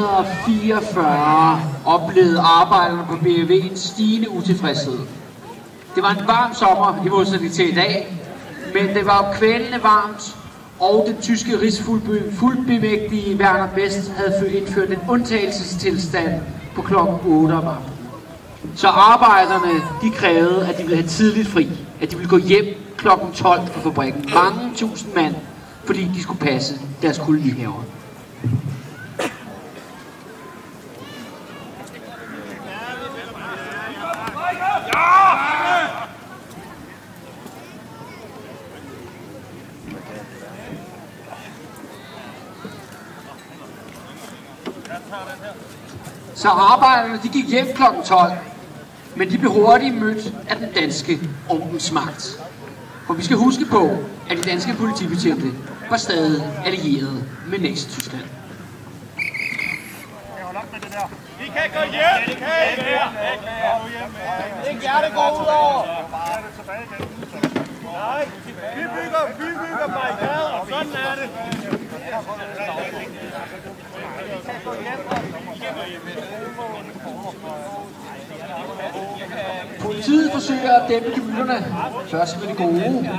1944 oplevede arbejderne på BAV en stigende utilfredshed. Det var en varm sommer i modsætning til i dag, men det var kvælende varmt, og den tyske rigsfuldbemægtige Werner Best havde indført en undtagelsestilstand på klokken 8 om aftenen. Så arbejderne, de krævede, at de ville have tidligt fri, at de ville gå hjem klokken 12 fra fabrikken. Mange tusind mand, fordi de skulle passe deres kolonihaver. Så arbejderne de gik hjem kl. 12, men de blev hurtigt mødt af den danske ordensmagt. For vi skal huske på, at de danske politibetjente var stadig allieret med Nazi-Tyskland. Vi kan gå hjem! Vi kan ikke Ikke jer, det går ud over! Nej, vi bygger, vi bygger barrikader, sådan er det. Politiet forsøger at dæmpe gylderne. Først med det gode.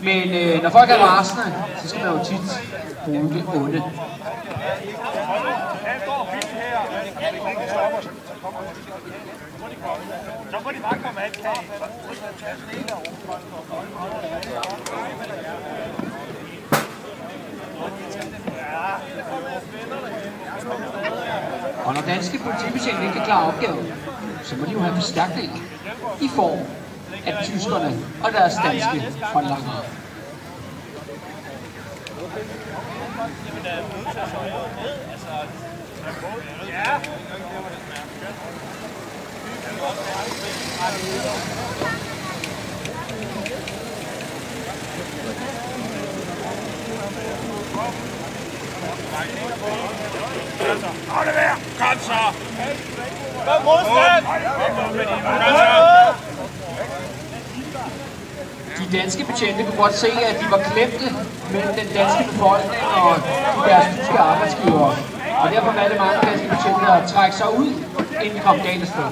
Men øh, når folk er rasende, så skal man jo tit bruge det onde. Så må de bare komme af og når danske politibetjente ikke kan klare opgaven, så må de jo have forstærkning i form af tyskerne og deres danske håndlangere. Ja. Aflever! Kom så! Kom modstand! De danske betjente kunne godt se, at de var klemte mellem den danske befolkning og deres tyske arbejdsgivere. Og derfor valgte mange danske betjente at trække sig ud, inden de kom galt af sted.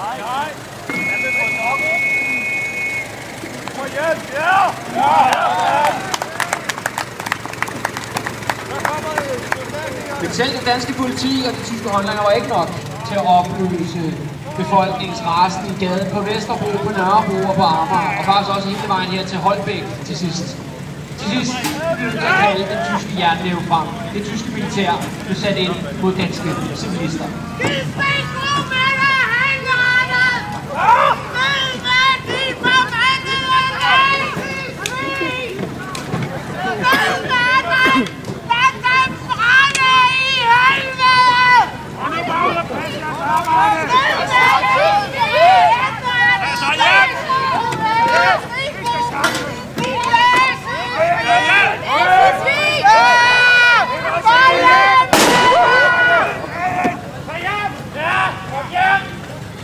Nej, nej. Han vil få nok, ikke? Ja! Ja! Men selv det danske politi og de tyske håndlanger var ikke nok til at opløse befolkningens rasen i gaden på Vesterbro, på Nørrebro og på Amager, og faktisk også hele vejen her til Holbæk til sidst. Til sidst blev der kaldt den tyske jernnæve frem. Det tyske militær blev sat ind mod danske civilister.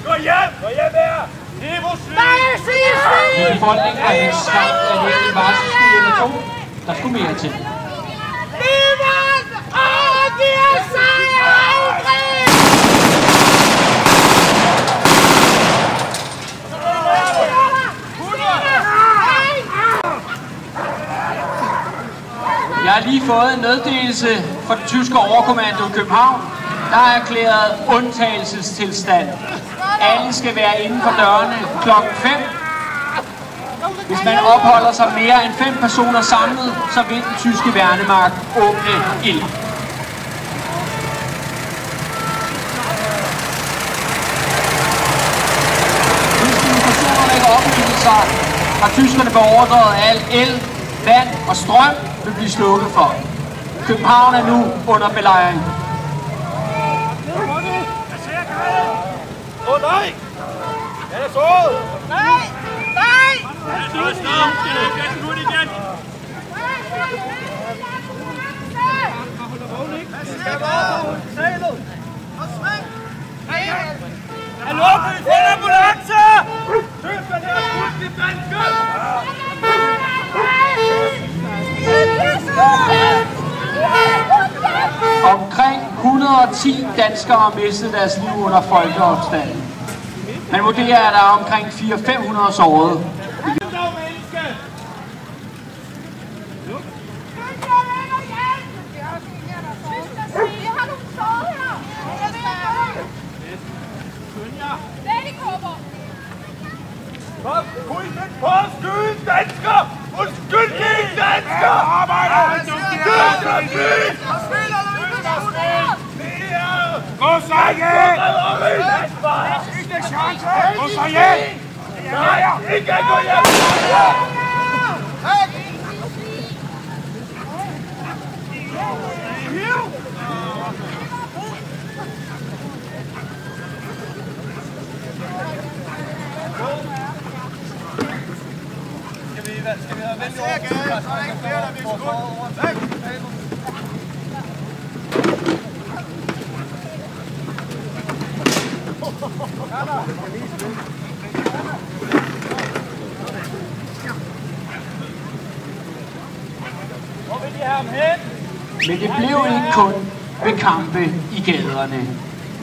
Gå hjem! Gå hjem her! Det er vores Men befolkningen var helt skræmt af det i varselsskud eller to. Der mere til. Niemand overgiver sig aldrig! Jeg har lige fået en meddelelse fra den tyske overkommando i København. Der er erklæret undtagelsestilstand. Alle skal være inden for dørene klokken 5. Hvis man opholder sig mere end fem personer samlet, så vil den tyske værnemagt åbne ild. Hvis demonstrationerne ikke opløser sig, har tyskerne beordret, at al el, vand og strøm vil blive slukket for. København er nu under belejring. Åh nej! Han er såret! Nej! Stop, stop! Kasten det er fuldt i! Omkring 110 danskere har mistet deres liv under folkeopstanden. Man vurderer, at der er omkring 400-500 sårede. Kom, husk på skyd dansker! Uskyldige dansker! Arbejder! Skyd for byen! Gå så hjem! Ikke chance! Gå så hjem! Nej, ikke gå hjem! Hvor vil de have ham hen? Men det blev ikke kun ved kampe i gaderne.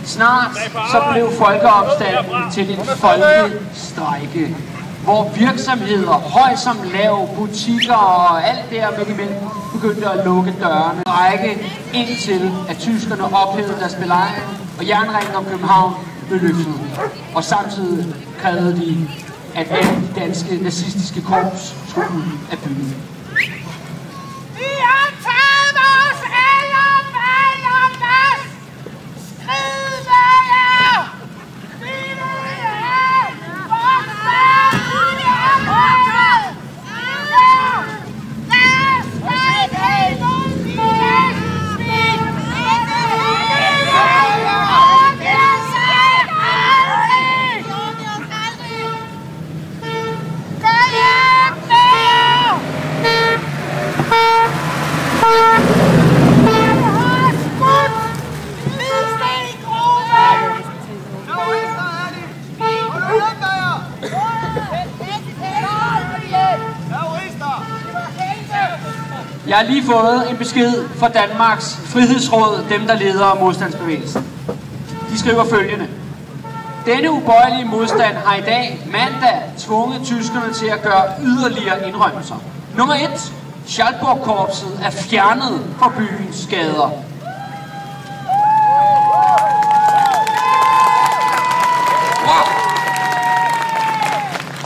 Snart så blev folkeopstanden til en folkelig strejke, hvor virksomheder, høj som lav, butikker og alt der midt imellem begyndte at lukke dørene. Række indtil at tyskerne ophævede deres belejring, og jernringen om København blev løftet. Og samtidig krævede de, at alle de danske nazistiske korps skulle ud af byen. Vi har taget vores aller, aller mest! Skrid med jer! Vi vil have vores land! Vi er bortet! Ja! Lad os ikke have nogen svin! Svin! Og det skal aldrig! Gå hjem med jer! Jeg har lige fået en besked fra Danmarks Frihedsråd, dem der leder modstandsbevægelsen. De skriver følgende. Denne ubøjelige modstand har i dag mandag tvunget tyskerne til at gøre yderligere indrømmelser. Nummer 1. Schalburg-korpset er fjernet fra byens gader. Wow.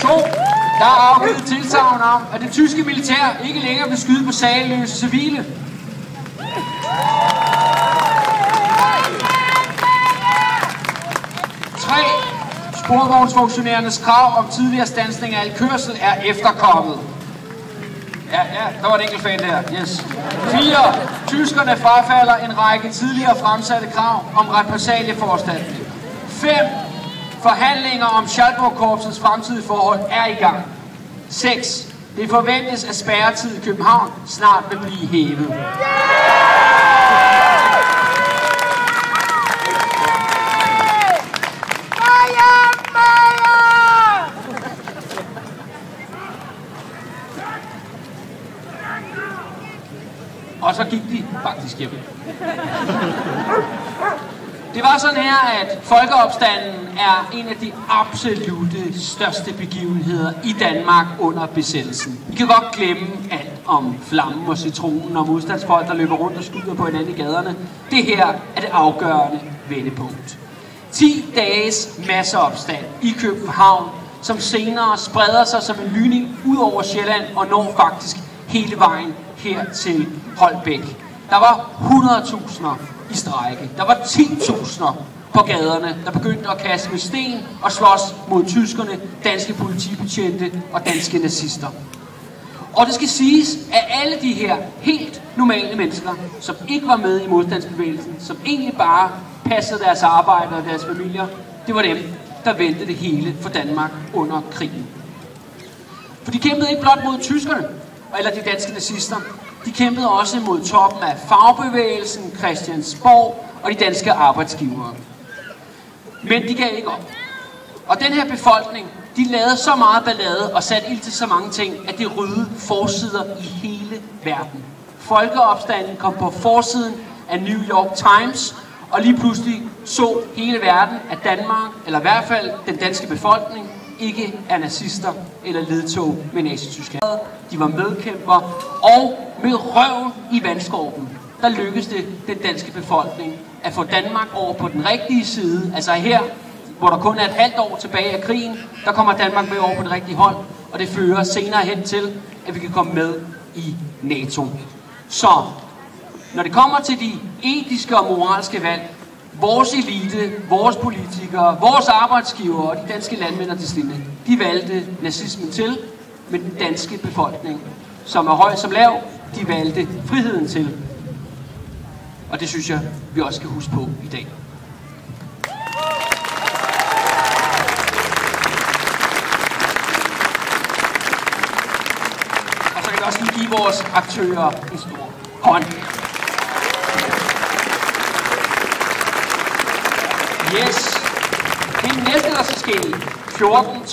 2. Der er tilsavn om, at det tyske militær ikke længere vil skyde på sagløse civile. Tre Sporvognsfunktionærernes krav om tidligere stansning af al kørsel er efterkommet. Ja, ja, der var et enkelt fan der. Yes. 4. Tyskerne frafalder en række tidligere fremsatte krav om repressalieforanstaltning. 5. Forhandlinger om Schalburg-korpsets fremtidige forhold er i gang. 6. Det forventes, at spærretid i København snart vil blive hævet. Og så gik de faktisk hjem. Det var sådan her, at folkeopstanden er en af de absolute største begivenheder i Danmark under besættelsen. I kan godt glemme alt om flammen og citronen og modstandsfolk, der løber rundt og skyder på hinanden i gaderne. Det her er det afgørende vendepunkt. 10 dages masseopstand i København, som senere spreder sig som en lyning ud over Sjælland og når faktisk hele vejen her til Holbæk. Der var 100.000 i strejke. Der var 10.000 på gaderne, der begyndte at kaste med sten og slås mod tyskerne, danske politibetjente og danske nazister. Og det skal siges, at alle de her helt normale mennesker, som ikke var med i modstandsbevægelsen, som egentlig bare passede deres arbejde og deres familier, det var dem, der vendte det hele for Danmark under krigen. For de kæmpede ikke blot mod tyskerne, eller de danske nazister. De kæmpede også mod toppen af fagbevægelsen, Christiansborg og de danske arbejdsgivere. Men de gav ikke op. Og den her befolkning, de lavede så meget ballade og satte ild til så mange ting, at det rydde forsider i hele verden. Folkeopstanden kom på forsiden af New York Times, Og lige pludselig så hele verden, at Danmark, eller i hvert fald den danske befolkning, ikke er nazister eller ledtog med Nazi-Tyskland. De var medkæmper, og med røven i vandskorpen, der lykkedes det den danske befolkning at få Danmark over på den rigtige side. Altså her, hvor der kun er et halvt år tilbage af krigen, der kommer Danmark med over på det rigtige hold, og det fører senere hen til, at vi kan komme med i NATO. Så når det kommer til de etiske og moralske valg, vores elite, vores politikere, vores arbejdsgiver og de danske landmænd og stille, de valgte nazismen til, men den danske befolkning, som er høj som lav, de valgte friheden til. Og det synes jeg, vi også skal huske på i dag. Og så kan vi også lige give vores aktører en stor hånd. Yes. Det næste, der skal ske, 14